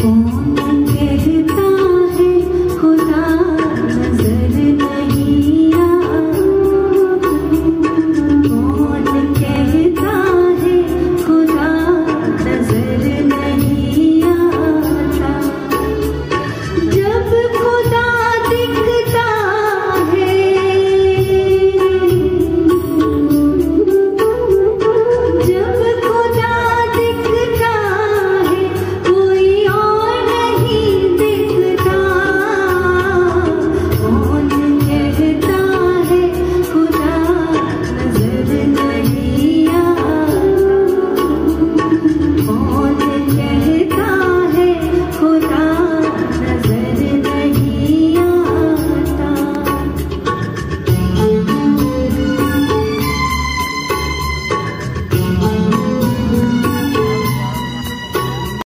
공개되